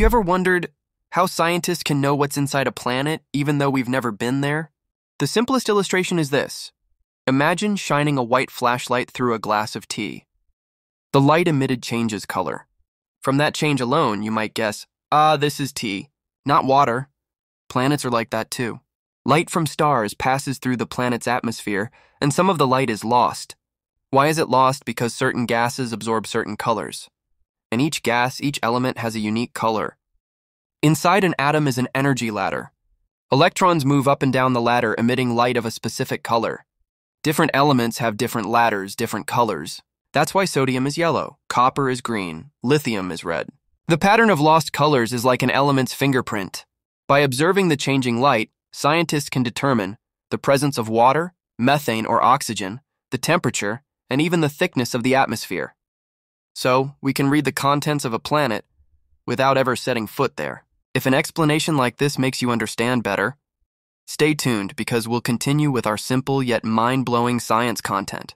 you ever wondered how scientists can know what's inside a planet even though we've never been there? The simplest illustration is this Imagine shining a white flashlight through a glass of tea. The light emitted changes color. From that change alone, you might guess, ah, this is tea, not water. Planets are like that too. Light from stars passes through the planet's atmosphere, and some of the light is lost. Why is it lost? Because certain gases absorb certain colors. And each gas, each element has a unique color. Inside an atom is an energy ladder. Electrons move up and down the ladder, emitting light of a specific color. Different elements have different ladders, different colors. That's why sodium is yellow, copper is green, lithium is red. The pattern of lost colors is like an element's fingerprint. By observing the changing light, scientists can determine the presence of water, methane or oxygen, the temperature, and even the thickness of the atmosphere. So, we can read the contents of a planet without ever setting foot there. If an explanation like this makes you understand better, stay tuned because we'll continue with our simple yet mind blowing science content.